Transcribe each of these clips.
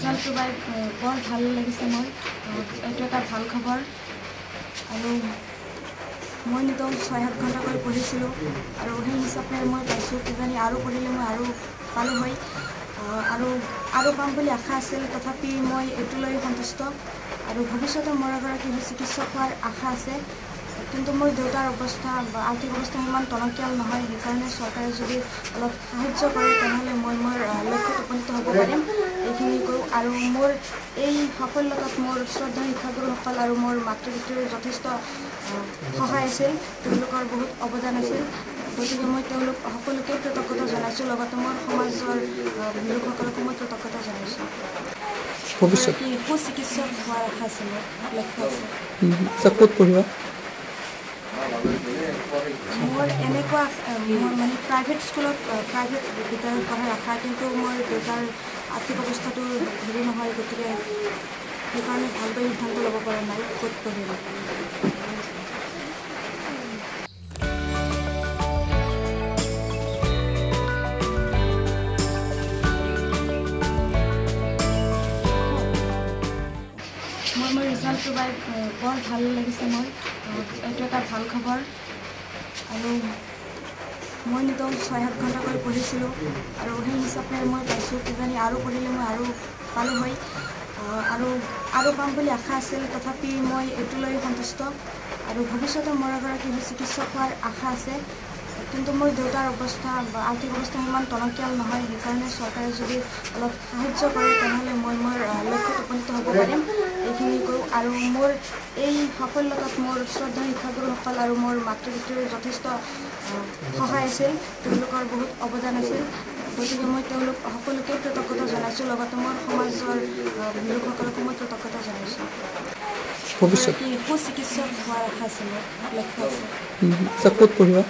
ৰিজাল্টটো পাই বৰ ভাল লাগিছে মোৰ। এইটো এটা ভাল খবৰ। আৰু মই নিজেও ছয় সাত ঘণ্টাকৈ পঢ়িছিলোঁ। আৰু সেই হিচাপে মই পাইছোঁ কিজানি আৰু পঢ়িলে মই আৰু পালোঁ হয়। আৰু আৰু পাম বুলি আশা আছিল। তথাপি মই এইটো লৈ সন্তুষ্ট। আৰু ভৱিষ্যতে মোৰ এগৰাকী চিকিৎসক হোৱাৰ আশা আছে। কিন্তু মোৰ দেউতাৰ অৱস্থা বা আৰ্থিক অৱস্থা সিমান টনকিয়াল নহয়। সেইকাৰণে চৰকাৰে যদি অলপ সাহাৰ্য কৰে তেনেহ'লে মই মোৰ লক্ষ্যত উপনীত হ'ব পাৰিম। এইখিনি কওঁ আৰু মোৰ এই সাফল্যতাত মোৰ শ্ৰদ্ধা শিক্ষাগুৰুসকল আৰু মোৰ মাতৃ পিতৃৰ যথেষ্ট সহায় আছিল। তেওঁলোকৰ বহুত অৱদান আছিল। গতিকে মই তেওঁলোক সকলোকে কৃতজ্ঞতা জনাইছোঁ। লগতে মোৰ সমাজৰ লোকসকলকো মই কৃতজ্ঞতা জনাইছোঁ। হোৱাৰ আশা আছে মোৰ লক্ষ্য আছে? আচ্ছা ক'ত পঢ়িবা? মোৰ এনেকুৱা মোৰ মানে প্ৰাইভেট স্কুলত প্ৰাইভেট বিদ্যালয়ত পঢ়াৰ আশা কিন্তু মোৰ দেউতাৰ আৰ্থিক অৱস্থাটো হেৰি নহয় গতিকে সেইকাৰণে ভালকৈ সিদ্ধান্ত ল'ব পৰা নাই ক'ত পঢ়িম মই মোৰ ৰিজাল্টটো আহ, বৰ ভাল লাগিছে আহ, এইটো এটা ভাল খবৰ। আৰু মই নিজেও ছয় সাত ঘণ্টাকৈ পঢ়িছিলোঁ আৰু সেই হিচাপে মই পাইছোঁ কিজানি আৰু পঢ়িলে মই আৰু পালোঁ হয়। আৰু আৰু পাম বুলি আশা আছিল তথাপি মই এইটো লৈ সন্তুষ্ট। আৰু ভৱিষ্যতে মোৰ এগৰাকী চিকিৎসক হোৱাৰ আশা আছে। কিন্তু মোৰ দেউতাৰ অৱস্থা বা আৰ্থিক অৱস্থা সিমান টনকিয়াল নহয় সেইকাৰণে চৰকাৰে যদি অলপ সাহাৰ্য কৰে তেনেহ'লে মই মোৰ লক্ষ্যত উপনীত হ'ব পাৰিম। এইখিনি কওঁ আৰু মোৰ এই সাফল্যতাত মোৰ শ্ৰদ্ধা শিক্ষাগুৰুসকল আৰু মোৰ মাতৃ পিতৃৰ যথেষ্ট সহায় আছিল। তেওঁলোকৰ বহুত অৱদান আছিল। গতিকে মই তেওঁলোক সকলোকে কৃতজ্ঞতা জনাইছোঁ। লগতে মোৰ সমাজৰ লোকসকলকো মই কৃতজ্ঞতা জনাইছোঁ। হোৱাৰ আশা আছে মোৰ লক্ষ্য আছে। আচ্ছা ক'ত পঢ়িবা?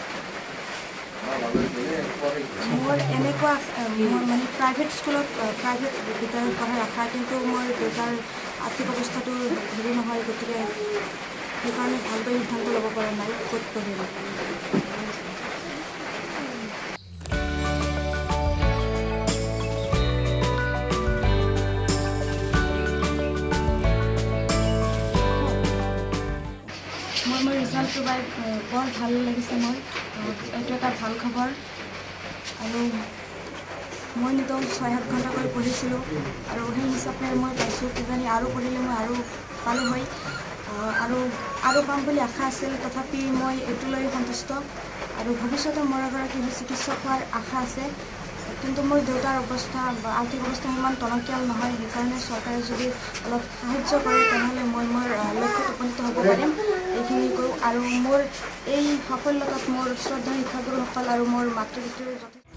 মোৰ এনেকুৱা মোৰ মানে প্ৰাইভেট স্কুলত প্ৰাইভেট বিদ্যালয়ত পঢ়াৰ আশা কিন্তু মোৰ দেউতাৰ আৰ্থিক অৱস্থাটো হেৰি নহয় গতিকে সেইকাৰণে ভালকৈ সিদ্ধান্ত ল'ব পৰা নাই ক'ত পঢ়িম মই মোৰ ৰিজাল্টটো আহ, বৰ ভাল লাগিছে আহ, এইটো এটা ভাল খবৰ। আৰু মই নিজেও ছয় সাত ঘণ্টাকৈ পঢ়িছিলোঁ আৰু সেই হিচাপে মই পাইছোঁ কিজানি আৰু পঢ়িলে মই আৰু পালোঁ হয়। আৰু আৰু পাম বুলি আশা আছিল তথাপি মই এইটো লৈ সন্তুষ্ট। আৰু ভৱিষ্যতে মোৰ এগৰাকী চিকিৎসক হোৱাৰ আশা আছে। কিন্তু মোৰ দেউতাৰ অৱস্থা বা আৰ্থিক অৱস্থা সিমান টনকিয়াল নহয় সেইকাৰণে চৰকাৰে যদি অলপ সাহাৰ্য কৰে তেনেহ'লে মই মোৰ লক্ষ্যত উপনীত হ'ব পাৰিম। এইখিনি কওঁ। আৰু মোৰ এই সাফল্যতাত মোৰ শ্ৰদ্ধা শিক্ষাগুৰুসকল আৰু মোৰ মাতৃ পিতৃৰ যথেষ্ট